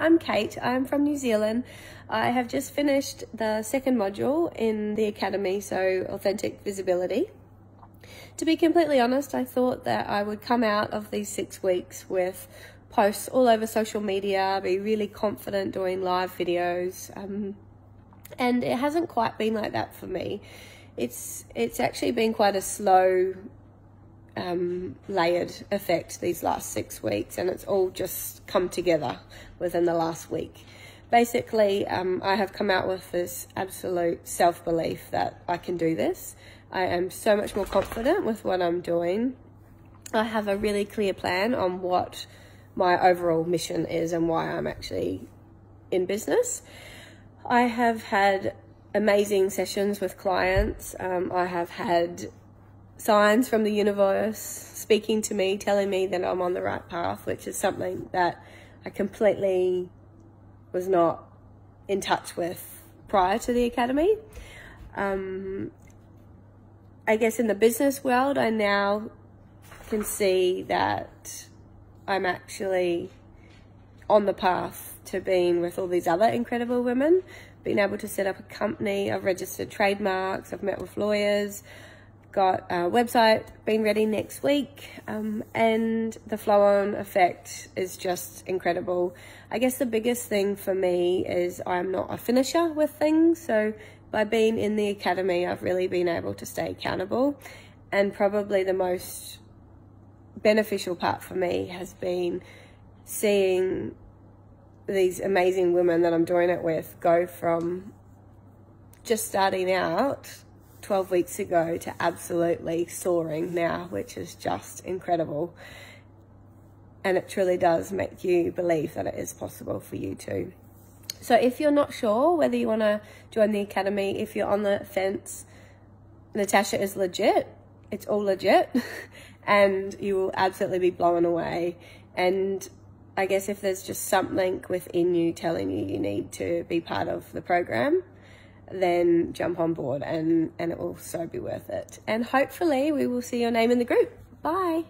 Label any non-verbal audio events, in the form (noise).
I'm Kate. I'm from New Zealand. I have just finished the second module in the Academy, so Authentic Visibility. To be completely honest, I thought that I would come out of these six weeks with posts all over social media, be really confident doing live videos, um, and it hasn't quite been like that for me. It's it's actually been quite a slow um, layered effect these last six weeks, and it's all just come together within the last week. Basically, um, I have come out with this absolute self belief that I can do this. I am so much more confident with what I'm doing. I have a really clear plan on what my overall mission is and why I'm actually in business. I have had amazing sessions with clients. Um, I have had signs from the universe speaking to me, telling me that I'm on the right path, which is something that I completely was not in touch with prior to the academy. Um, I guess in the business world, I now can see that I'm actually on the path to being with all these other incredible women, being able to set up a company. I've registered trademarks, I've met with lawyers, got a website being ready next week um, and the flow on effect is just incredible. I guess the biggest thing for me is i'm not a finisher with things so by being in the academy i've really been able to stay accountable. And probably the most beneficial part for me has been seeing these amazing women that i'm doing it with go from just starting out 12 weeks ago to absolutely soaring now, which is just incredible. And it truly does make you believe that it is possible for you too. So if you're not sure whether you want to join the academy, if you're on the fence, Natasha is legit. It's all legit. (laughs) and you will absolutely be blown away. And I guess if there's just something within you telling you you need to be part of the program, then jump on board and, and it will so be worth it. And hopefully we will see your name in the group. Bye.